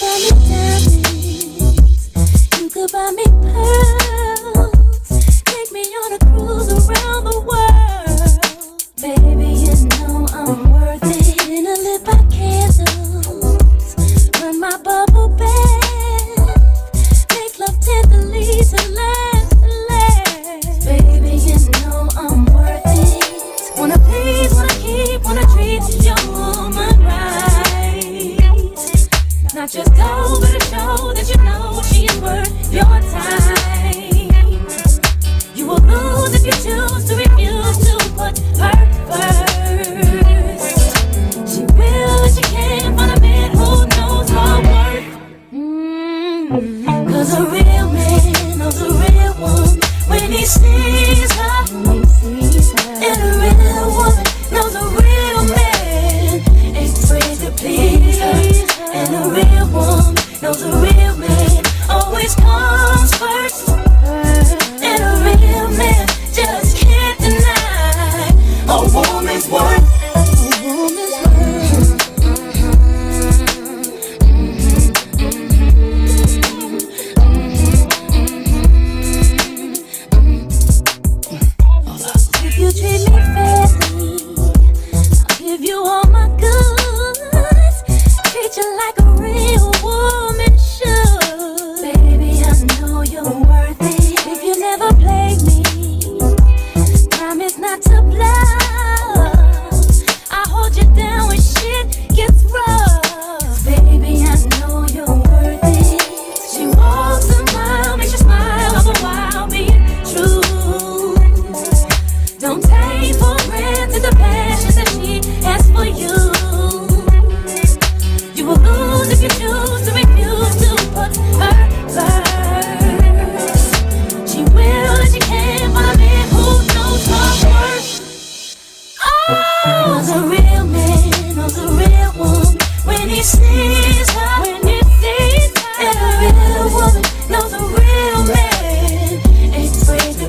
could buy me diamonds. You could buy me pearls. show that you know worth your time. You will lose if you choose to refuse to put her first. always comes first. Was a real man, real woman. When he sees when he sees woman knows a real man. Ain't afraid to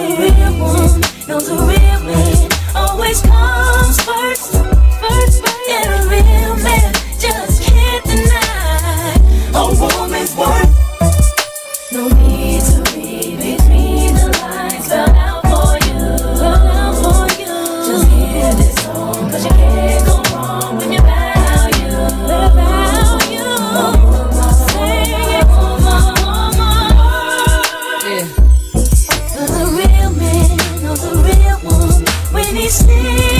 a real woman knows a real man. Always comes first. First, first. Man just can't deny a woman's worth. No need to See.